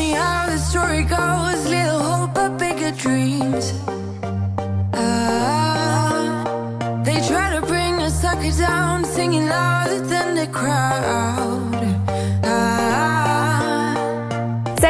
funny how the story goes. Little hope, but bigger dreams. Ah, they try to bring a sucker down, singing louder than the crowd.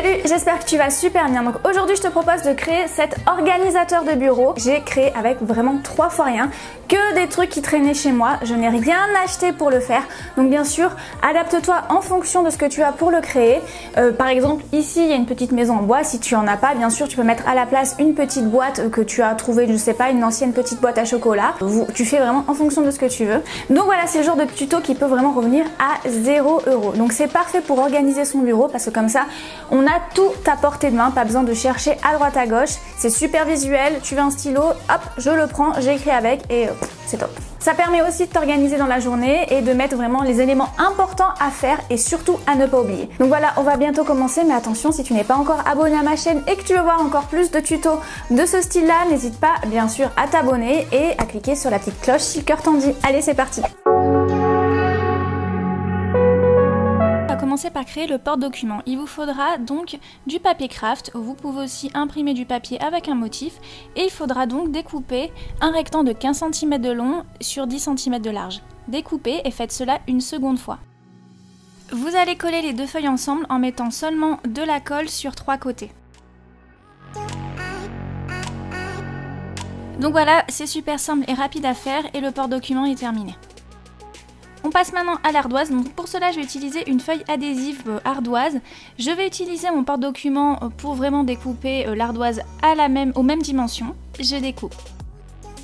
Salut, j'espère que tu vas super bien. Donc aujourd'hui, je te propose de créer cet organisateur de bureau. J'ai créé avec vraiment trois fois rien, que des trucs qui traînaient chez moi. Je n'ai rien acheté pour le faire. Donc bien sûr, adapte-toi en fonction de ce que tu as pour le créer. Euh, par exemple, ici, il y a une petite maison en bois. Si tu en as pas, bien sûr, tu peux mettre à la place une petite boîte que tu as trouvé, je sais pas, une ancienne petite boîte à chocolat. Tu fais vraiment en fonction de ce que tu veux. Donc voilà, c'est le genre de tuto qui peut vraiment revenir à 0 euros. Donc c'est parfait pour organiser son bureau parce que comme ça, on a tout à portée de main, pas besoin de chercher à droite à gauche. C'est super visuel, tu veux un stylo, hop, je le prends, j'écris avec et euh, c'est top. Ça permet aussi de t'organiser dans la journée et de mettre vraiment les éléments importants à faire et surtout à ne pas oublier. Donc voilà, on va bientôt commencer, mais attention, si tu n'es pas encore abonné à ma chaîne et que tu veux voir encore plus de tutos de ce style-là, n'hésite pas bien sûr à t'abonner et à cliquer sur la petite cloche si le cœur t'en dit. Allez, c'est parti par créer le porte-document. Il vous faudra donc du papier craft, vous pouvez aussi imprimer du papier avec un motif et il faudra donc découper un rectangle de 15 cm de long sur 10 cm de large. Découpez et faites cela une seconde fois. Vous allez coller les deux feuilles ensemble en mettant seulement de la colle sur trois côtés. Donc voilà, c'est super simple et rapide à faire et le porte-document est terminé. On passe maintenant à l'ardoise. Donc pour cela, je vais utiliser une feuille adhésive euh, ardoise. Je vais utiliser mon porte-document euh, pour vraiment découper euh, l'ardoise à la même, aux mêmes dimensions. Je découpe.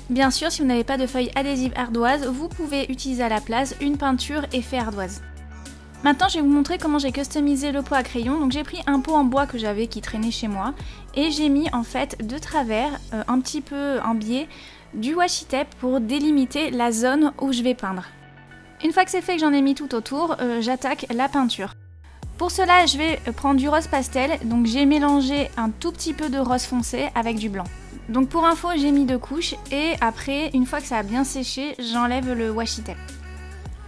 Bien sûr, si vous n'avez pas de feuille adhésive ardoise, vous pouvez utiliser à la place une peinture effet ardoise. Maintenant, je vais vous montrer comment j'ai customisé le pot à crayon. Donc j'ai pris un pot en bois que j'avais qui traînait chez moi et j'ai mis en fait de travers, un petit peu en biais, du washi tape pour délimiter la zone où je vais peindre. Une fois que c'est fait que j'en ai mis tout autour, euh, j'attaque la peinture. Pour cela, je vais prendre du rose pastel, donc j'ai mélangé un tout petit peu de rose foncé avec du blanc. Donc pour info, j'ai mis deux couches et après, une fois que ça a bien séché, j'enlève le washi tape.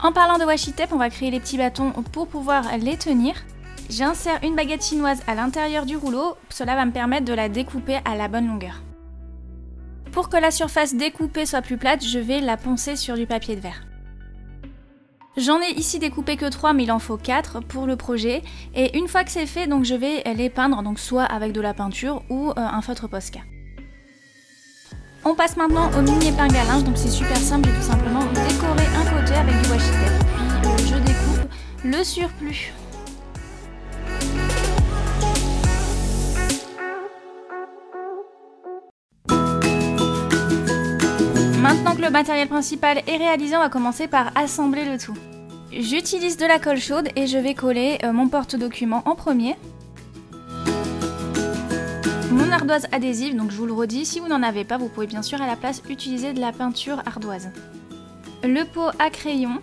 En parlant de washi tape, on va créer les petits bâtons pour pouvoir les tenir. J'insère une baguette chinoise à l'intérieur du rouleau, cela va me permettre de la découper à la bonne longueur. Pour que la surface découpée soit plus plate, je vais la poncer sur du papier de verre. J'en ai ici découpé que 3 mais il en faut 4 pour le projet et une fois que c'est fait je vais les peindre donc soit avec de la peinture ou euh, un feutre Posca. On passe maintenant au mini épingle à linge donc c'est super simple j'ai tout simplement décoré un côté avec du washi tape puis euh, je découpe le surplus. Le matériel principal est réalisé, on va commencer par assembler le tout. J'utilise de la colle chaude et je vais coller euh, mon porte-document en premier. Mon ardoise adhésive, donc je vous le redis, si vous n'en avez pas, vous pouvez bien sûr à la place utiliser de la peinture ardoise. Le pot à crayon.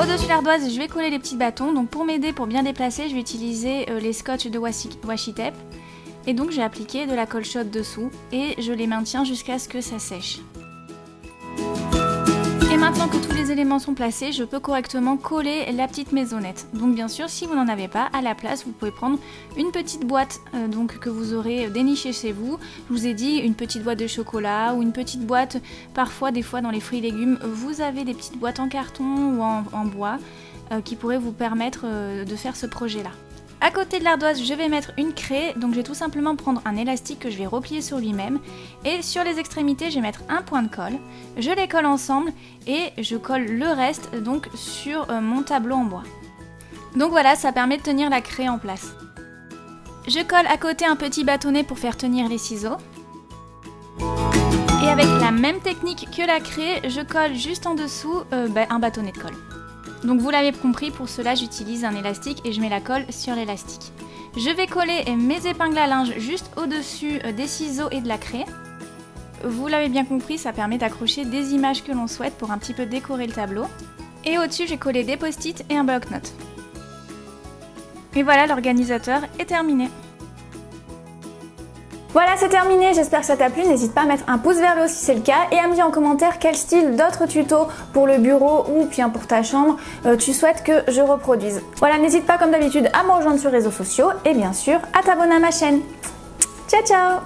Au-dessus de l'ardoise, je vais coller les petits bâtons. Donc pour m'aider, pour bien déplacer, je vais utiliser euh, les scotch de washi tape. Et donc j'ai appliqué de la colle chaude dessous et je les maintiens jusqu'à ce que ça sèche. Et maintenant que tous les éléments sont placés, je peux correctement coller la petite maisonnette. Donc bien sûr, si vous n'en avez pas, à la place, vous pouvez prendre une petite boîte euh, donc, que vous aurez dénichée chez vous. Je vous ai dit une petite boîte de chocolat ou une petite boîte, parfois des fois dans les fruits et légumes, vous avez des petites boîtes en carton ou en, bois euh, qui pourraient vous permettre euh, de faire ce projet-là. À côté de l'ardoise, je vais mettre une craie, donc je vais tout simplement prendre un élastique que je vais replier sur lui-même et sur les extrémités, je vais mettre un point de colle. Je les colle ensemble et je colle le reste donc sur euh, mon tableau en bois. Donc voilà, ça permet de tenir la craie en place. Je colle à côté un petit bâtonnet pour faire tenir les ciseaux. Et avec la même technique que la craie, je colle juste en dessous euh, ben, un bâtonnet de colle. Donc vous l'avez compris, pour cela j'utilise un élastique et je mets la colle sur l'élastique. Je vais coller mes épingles à linge juste au-dessus euh, des ciseaux et de la craie. Vous l'avez bien compris, ça permet d'accrocher des images que l'on souhaite pour un petit peu décorer le tableau. Et au-dessus, j'ai collé des post-it et un bloc-notes. Et voilà, l'organisateur est terminé. Voilà, c'est terminé, j'espère que ça t'a plu. N'hésite pas à mettre un pouce vers le haut si c'est le cas et à me dire en commentaire quel style d'autres tutos pour le bureau ou bien pour ta chambre euh, tu souhaites que je reproduise. Voilà, n'hésite pas comme d'habitude à me rejoindre sur les réseaux sociaux et bien sûr à t'abonner à ma chaîne. Ciao ciao